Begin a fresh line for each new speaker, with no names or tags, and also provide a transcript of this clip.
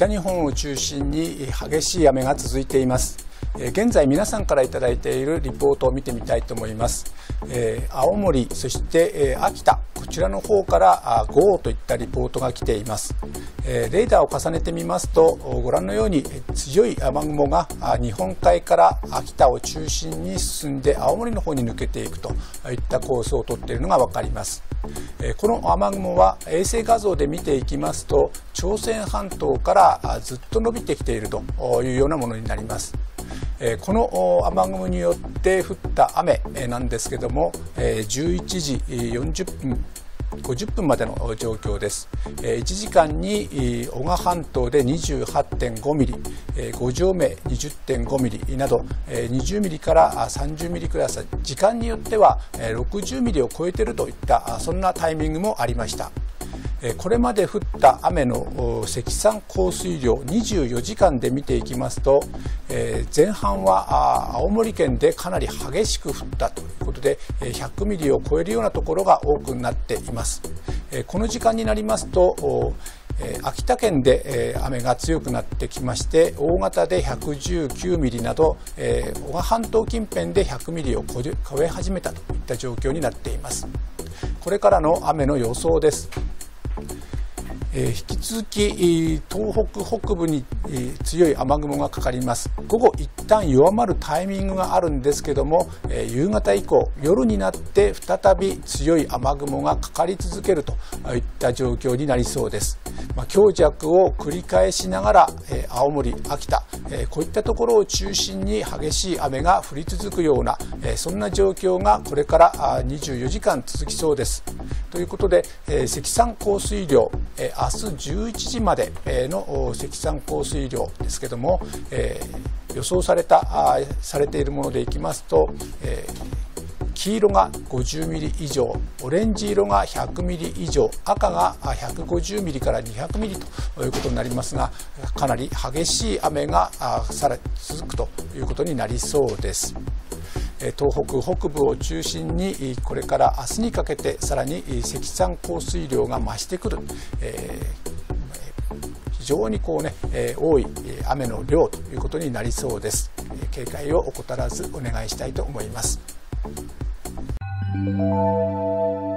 北日本を中心に激しい雨が続いています。現在皆さんから頂いているリポートを見てみたいと思います、えー、青森そして、えー、秋田こちらの方から豪雨といったリポートが来ています、レーダーを重ねてみますとご覧のように強い雨雲が日本海から秋田を中心に進んで青森の方に抜けていくといったコースをとっているのが分かります。この雨雲は衛星画像で見ていきますと朝鮮半島からずっと伸びてきているというようなものになります。この雨雲によって降った雨なんですけども11時40分50分までの状況です。1時間に男鹿半島で28.5ミリ、五条目20.5ミリなど20ミリから30ミリクラス、時間によっては60ミリを超えているといったそんなタイミングもありました。これまで降った雨の積算降水量24時間で見ていきますと前半は青森県でかなり激しく降ったということで100ミリを超えるようなところが多くなっています。この時間になりますと秋田県で雨が強くなってきまして大型で119ミリなど男鹿半島近辺で100ミリを超え始めたといった状況になっています。これからの雨の予想です。え引き続き東北北部に強い雨雲がかかります。午後一旦弱まるタイミングがあるんですけども夕方以降夜になって再び強い雨雲がかかり続けるといった状況になりそうです、まあ、強弱を繰り返しながら青森秋田こういったところを中心に激しい雨が降り続くようなそんな状況がこれから24時間続きそうです。ということで積算降水量明日11時までの積算降水量ですけども、えー、予想されたされているものでいきますと、えー、黄色が50ミリ以上オレンジ色が100ミリ以上赤が150ミリから200ミリということになりますがかなり激しい雨がさら続くということになりそうです。東北北部を中心にこれから明日にかけてさらに積算降水量が増してくる、えー、非常にこうね、え、多い雨の量ということになりそうです警戒を怠らずお願いしたいと思います Música